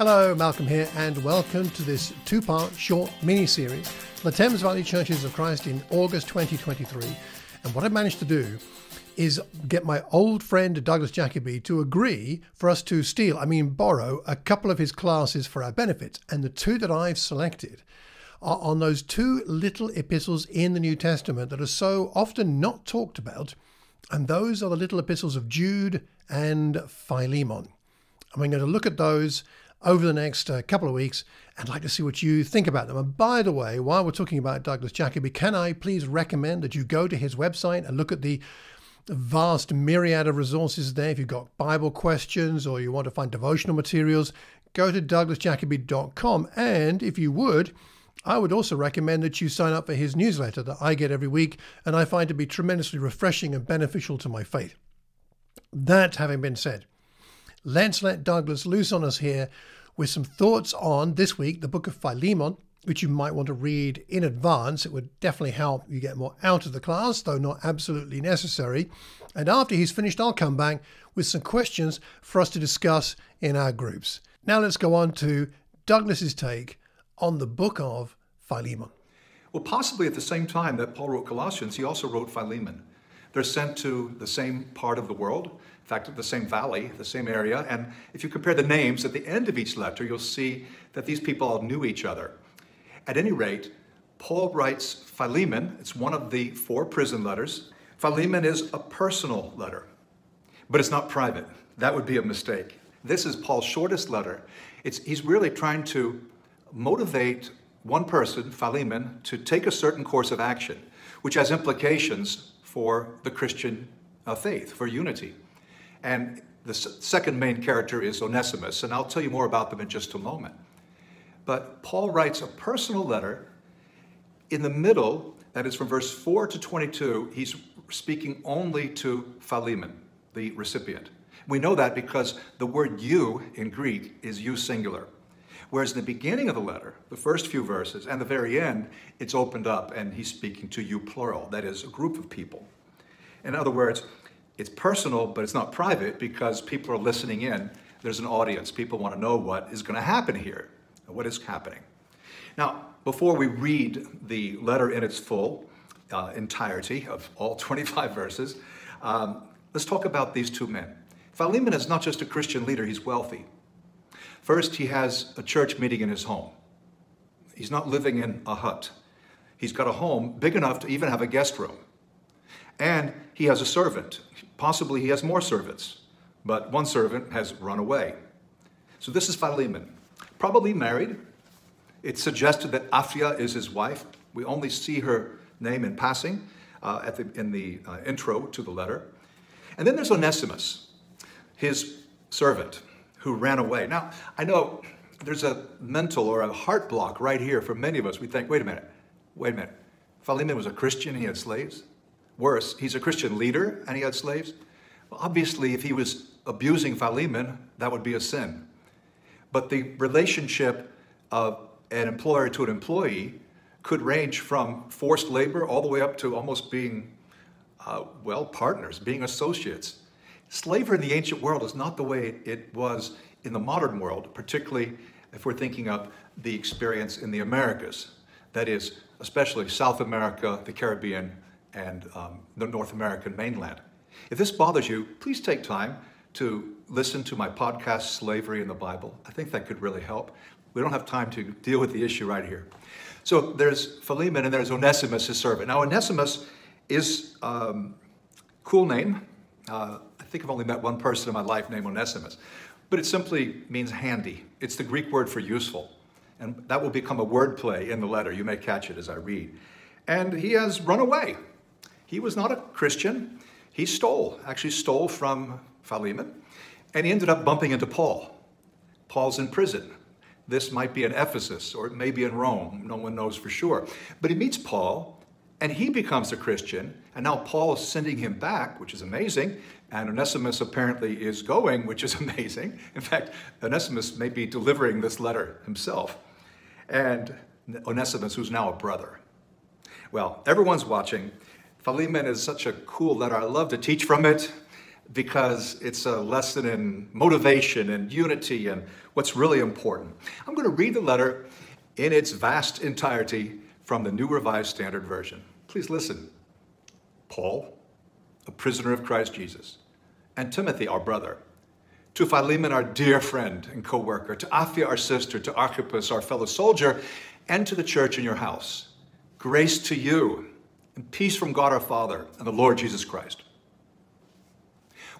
Hello, Malcolm here, and welcome to this two part short mini series, The Thames Valley Churches of Christ in August 2023. And what I've managed to do is get my old friend Douglas Jacoby to agree for us to steal, I mean, borrow a couple of his classes for our benefit. And the two that I've selected are on those two little epistles in the New Testament that are so often not talked about. And those are the little epistles of Jude and Philemon. And we're going to look at those over the next uh, couple of weeks. I'd like to see what you think about them. And by the way, while we're talking about Douglas Jacoby, can I please recommend that you go to his website and look at the vast myriad of resources there. If you've got Bible questions or you want to find devotional materials, go to douglasjacoby.com. And if you would, I would also recommend that you sign up for his newsletter that I get every week and I find to be tremendously refreshing and beneficial to my faith. That having been said, let Douglas loose on us here with some thoughts on this week, the book of Philemon, which you might want to read in advance. It would definitely help you get more out of the class, though not absolutely necessary. And after he's finished, I'll come back with some questions for us to discuss in our groups. Now let's go on to Douglas's take on the book of Philemon. Well, possibly at the same time that Paul wrote Colossians, he also wrote Philemon. They're sent to the same part of the world, in fact, the same valley, the same area. And if you compare the names at the end of each letter, you'll see that these people all knew each other. At any rate, Paul writes Philemon, it's one of the four prison letters. Philemon is a personal letter, but it's not private. That would be a mistake. This is Paul's shortest letter. It's, he's really trying to motivate one person, Philemon, to take a certain course of action, which has implications for the Christian uh, faith, for unity. And the second main character is Onesimus, and I'll tell you more about them in just a moment. But Paul writes a personal letter in the middle, that is from verse 4 to 22, he's speaking only to Philemon, the recipient. We know that because the word you in Greek is you singular. Whereas in the beginning of the letter, the first few verses, and the very end, it's opened up and he's speaking to you plural, that is, a group of people. In other words, it's personal, but it's not private because people are listening in. There's an audience. People want to know what is going to happen here, what is happening. Now, before we read the letter in its full uh, entirety of all 25 verses, um, let's talk about these two men. Philemon is not just a Christian leader, he's wealthy. First, he has a church meeting in his home. He's not living in a hut. He's got a home big enough to even have a guest room. And he has a servant. Possibly he has more servants, but one servant has run away. So this is Philemon, probably married. It's suggested that Apphia is his wife. We only see her name in passing uh, at the, in the uh, intro to the letter. And then there's Onesimus, his servant who ran away. Now, I know there's a mental or a heart block right here for many of us. We think, wait a minute, wait a minute. Philemon was a Christian, he had slaves. Worse, he's a Christian leader and he had slaves. Well, obviously, if he was abusing Philemon, that would be a sin. But the relationship of an employer to an employee could range from forced labor all the way up to almost being, uh, well, partners, being associates. Slavery in the ancient world is not the way it was in the modern world, particularly if we're thinking of the experience in the Americas. That is, especially South America, the Caribbean, and um, the North American mainland. If this bothers you, please take time to listen to my podcast, Slavery in the Bible. I think that could really help. We don't have time to deal with the issue right here. So there's Philemon and there's Onesimus, his servant. Now, Onesimus is um, cool name. Uh, think I've only met one person in my life named Onesimus, but it simply means handy. It's the Greek word for useful. And that will become a wordplay in the letter. You may catch it as I read. And he has run away. He was not a Christian. He stole, actually stole from Philemon, and he ended up bumping into Paul. Paul's in prison. This might be in Ephesus or it may be in Rome. No one knows for sure. But he meets Paul and he becomes a Christian. And now Paul is sending him back, which is amazing. And Onesimus apparently is going, which is amazing. In fact, Onesimus may be delivering this letter himself. And Onesimus, who's now a brother. Well, everyone's watching. Philemon is such a cool letter. I love to teach from it. because it's a lesson in motivation and unity and what's really important. I'm going to read the letter in its vast entirety from the New Revised Standard Version. Please listen. Paul, a prisoner of Christ Jesus, and Timothy, our brother, to Philemon, our dear friend and co worker, to Apphia, our sister, to Archippus, our fellow soldier, and to the church in your house. Grace to you and peace from God our Father and the Lord Jesus Christ.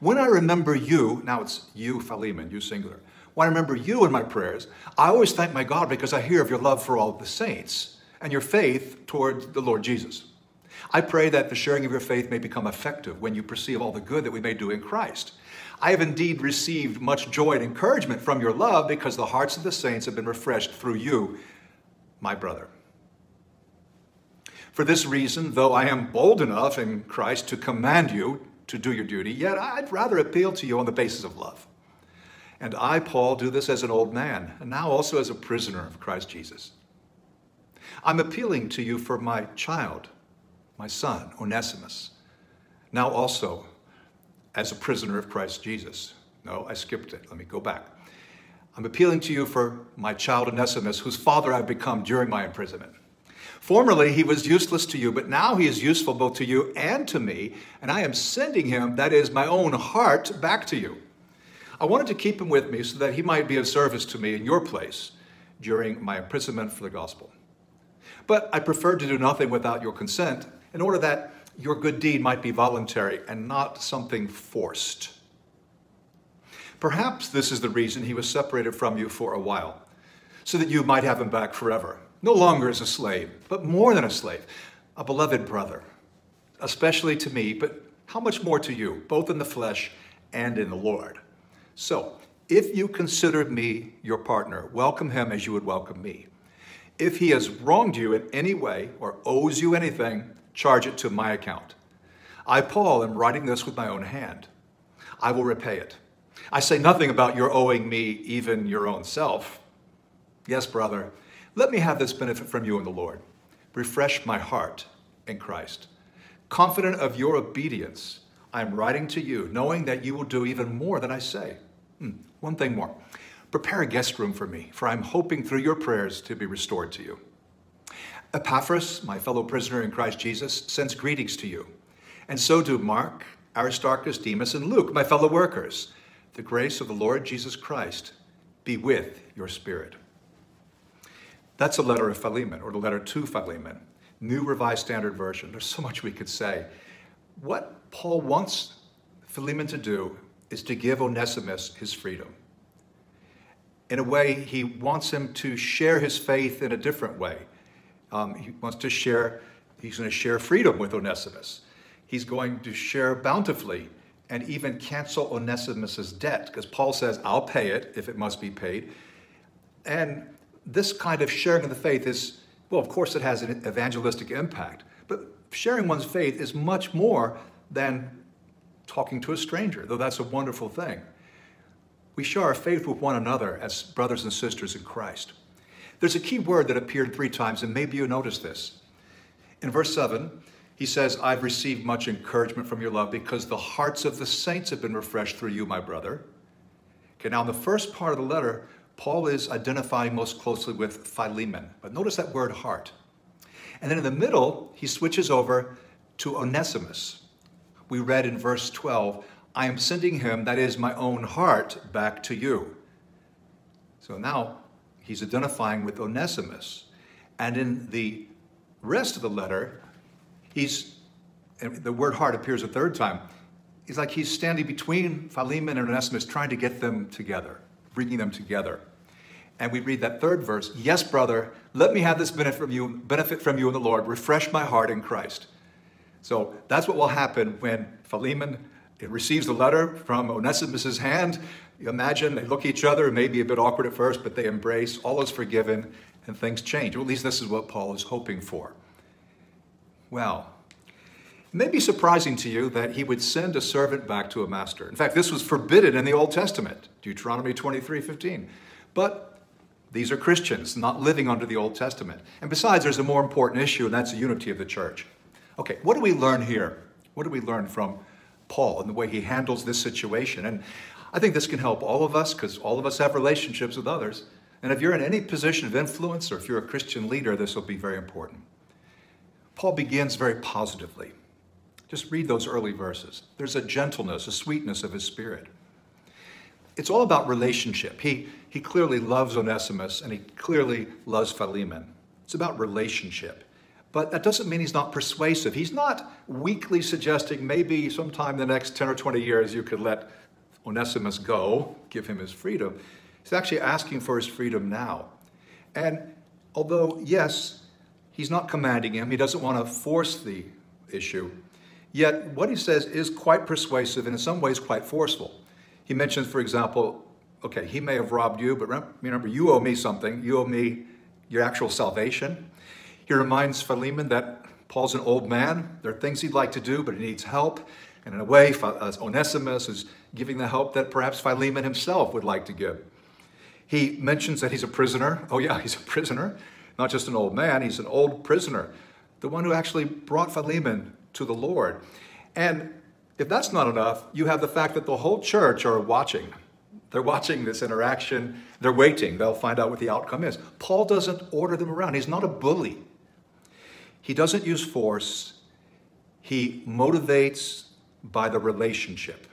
When I remember you, now it's you, Philemon, you singular. When I remember you in my prayers, I always thank my God because I hear of your love for all the saints and your faith toward the Lord Jesus. I pray that the sharing of your faith may become effective when you perceive all the good that we may do in Christ. I have indeed received much joy and encouragement from your love because the hearts of the saints have been refreshed through you, my brother. For this reason, though I am bold enough in Christ to command you to do your duty, yet I'd rather appeal to you on the basis of love. And I, Paul, do this as an old man, and now also as a prisoner of Christ Jesus. I'm appealing to you for my child, my son, Onesimus, now also as a prisoner of Christ Jesus. No, I skipped it. Let me go back. I'm appealing to you for my child Onesimus, whose father I've become during my imprisonment. Formerly he was useless to you, but now he is useful both to you and to me, and I am sending him, that is, my own heart, back to you. I wanted to keep him with me so that he might be of service to me in your place during my imprisonment for the gospel. But I preferred to do nothing without your consent in order that your good deed might be voluntary and not something forced. Perhaps this is the reason he was separated from you for a while, so that you might have him back forever, no longer as a slave, but more than a slave, a beloved brother, especially to me, but how much more to you, both in the flesh and in the Lord. So, if you consider me your partner, welcome him as you would welcome me. If he has wronged you in any way or owes you anything, charge it to my account. I, Paul, am writing this with my own hand. I will repay it. I say nothing about your owing me even your own self. Yes, brother, let me have this benefit from you in the Lord. Refresh my heart in Christ. Confident of your obedience, I am writing to you, knowing that you will do even more than I say. Hmm, one thing more. Prepare a guest room for me, for I'm hoping through your prayers to be restored to you. Epaphras, my fellow prisoner in Christ Jesus, sends greetings to you. And so do Mark, Aristarchus, Demas, and Luke, my fellow workers. The grace of the Lord Jesus Christ be with your spirit. That's a letter of Philemon, or the letter to Philemon, New Revised Standard Version. There's so much we could say. What Paul wants Philemon to do is to give Onesimus his freedom. In a way, he wants him to share his faith in a different way. Um, he wants to share, he's going to share freedom with Onesimus. He's going to share bountifully and even cancel Onesimus's debt, because Paul says, I'll pay it if it must be paid. And this kind of sharing of the faith is, well, of course, it has an evangelistic impact, but sharing one's faith is much more than talking to a stranger, though that's a wonderful thing. We share our faith with one another as brothers and sisters in Christ. There's a key word that appeared three times, and maybe you noticed this. In verse 7, he says, I've received much encouragement from your love because the hearts of the saints have been refreshed through you, my brother. Okay, now in the first part of the letter, Paul is identifying most closely with Philemon. But notice that word heart. And then in the middle, he switches over to Onesimus we read in verse 12, I am sending him, that is my own heart, back to you. So now he's identifying with Onesimus. And in the rest of the letter, he's, the word heart appears a third time. He's like he's standing between Philemon and Onesimus, trying to get them together, bringing them together. And we read that third verse Yes, brother, let me have this benefit from you, benefit from you in the Lord. Refresh my heart in Christ. So that's what will happen when Philemon receives the letter from Onesimus' hand. You imagine they look at each other, it may be a bit awkward at first, but they embrace, all is forgiven, and things change. Or at least this is what Paul is hoping for. Well, it may be surprising to you that he would send a servant back to a master. In fact, this was forbidden in the Old Testament, Deuteronomy 23 15. But these are Christians, not living under the Old Testament. And besides, there's a more important issue, and that's the unity of the church. Okay, what do we learn here? What do we learn from Paul and the way he handles this situation. And I think this can help all of us because all of us have relationships with others. And if you're in any position of influence or if you're a Christian leader, this will be very important. Paul begins very positively. Just read those early verses. There's a gentleness, a sweetness of his spirit. It's all about relationship. He, he clearly loves Onesimus and he clearly loves Philemon. It's about relationship. But that doesn't mean he's not persuasive. He's not weakly suggesting maybe sometime in the next 10 or 20 years you could let Onesimus go, give him his freedom. He's actually asking for his freedom now. And although, yes, he's not commanding him, he doesn't want to force the issue, yet what he says is quite persuasive and in some ways quite forceful. He mentions, for example, okay, he may have robbed you, but remember, you owe me something. You owe me your actual salvation. He reminds Philemon that Paul's an old man. There are things he'd like to do, but he needs help. And in a way, uh, Onesimus is giving the help that perhaps Philemon himself would like to give. He mentions that he's a prisoner. Oh, yeah, he's a prisoner. Not just an old man, he's an old prisoner, the one who actually brought Philemon to the Lord. And if that's not enough, you have the fact that the whole church are watching. They're watching this interaction. They're waiting. They'll find out what the outcome is. Paul doesn't order them around. He's not a bully. He doesn't use force. He motivates by the relationship.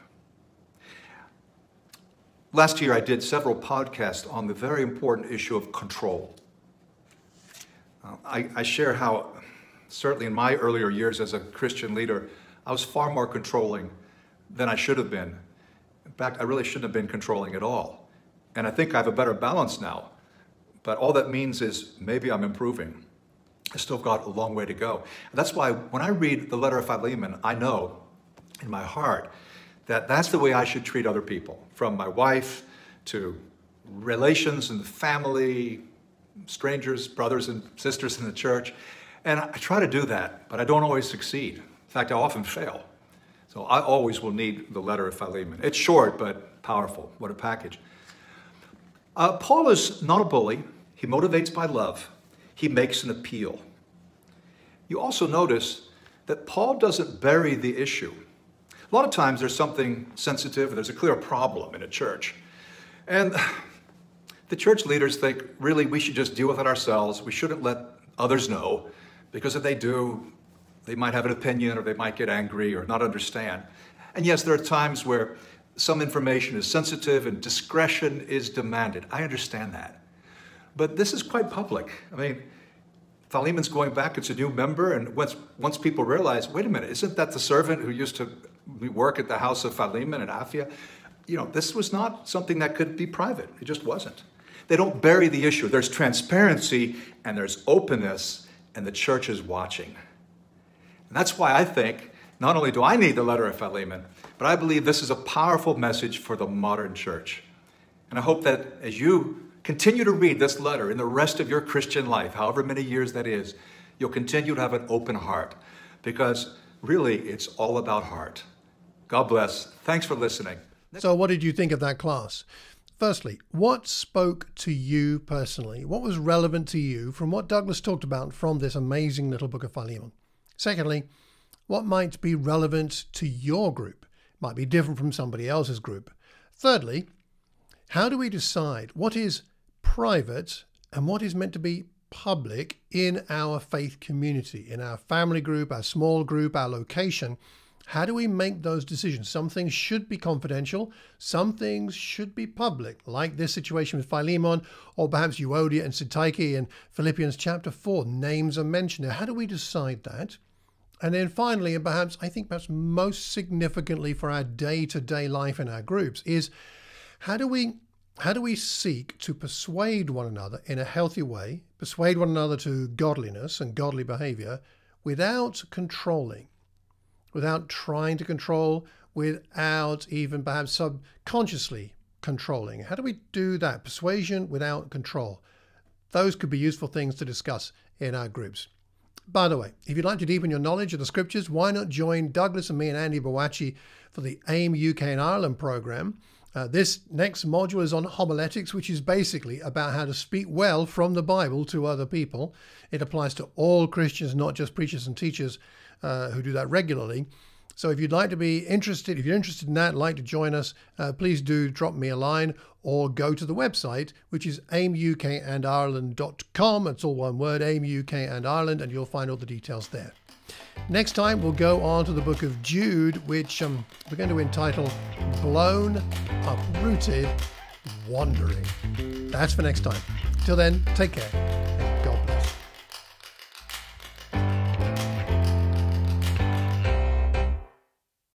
Last year, I did several podcasts on the very important issue of control. Uh, I, I share how, certainly in my earlier years as a Christian leader, I was far more controlling than I should have been. In fact, I really shouldn't have been controlling at all. And I think I have a better balance now. But all that means is maybe I'm improving. I still got a long way to go. And that's why when I read the letter of Philemon, I know in my heart that that's the way I should treat other people, from my wife to relations and the family, strangers, brothers and sisters in the church. And I try to do that, but I don't always succeed. In fact, I often fail. So I always will need the letter of Philemon. It's short, but powerful. What a package. Uh, Paul is not a bully. He motivates by love. He makes an appeal. You also notice that Paul doesn't bury the issue. A lot of times there's something sensitive, there's a clear problem in a church. And the church leaders think, really, we should just deal with it ourselves. We shouldn't let others know, because if they do, they might have an opinion or they might get angry or not understand. And yes, there are times where some information is sensitive and discretion is demanded. I understand that. But this is quite public. I mean, Philemon's going back, it's a new member, and once, once people realize, wait a minute, isn't that the servant who used to work at the house of Philemon and Apphia? You know, this was not something that could be private. It just wasn't. They don't bury the issue. There's transparency and there's openness, and the church is watching. And that's why I think not only do I need the letter of Philemon, but I believe this is a powerful message for the modern church. And I hope that as you Continue to read this letter in the rest of your Christian life, however many years that is. You'll continue to have an open heart because really it's all about heart. God bless. Thanks for listening. So, what did you think of that class? Firstly, what spoke to you personally? What was relevant to you from what Douglas talked about from this amazing little book of Philemon? Secondly, what might be relevant to your group? Might be different from somebody else's group. Thirdly, how do we decide what is private and what is meant to be public in our faith community, in our family group, our small group, our location. How do we make those decisions? Some things should be confidential, some things should be public, like this situation with Philemon, or perhaps Euodia and Syntyche in Philippians chapter 4. Names are mentioned. How do we decide that? And then finally, and perhaps I think perhaps most significantly for our day to day life in our groups, is how do we how do we seek to persuade one another in a healthy way, persuade one another to godliness and godly behavior without controlling, without trying to control, without even perhaps subconsciously controlling? How do we do that? Persuasion without control. Those could be useful things to discuss in our groups. By the way, if you'd like to deepen your knowledge of the scriptures, why not join Douglas and me and Andy Bawachi for the AIM UK and Ireland program? Uh, this next module is on homiletics, which is basically about how to speak well from the Bible to other people. It applies to all Christians, not just preachers and teachers uh, who do that regularly. So if you'd like to be interested, if you're interested in that, like to join us, uh, please do drop me a line or go to the website, which is aimukandireland.com. It's all one word, AIM UK and Ireland, and you'll find all the details there. Next time, we'll go on to the book of Jude, which um, we're going to entitle Blown, Uprooted, Wandering. That's for next time. Till then, take care.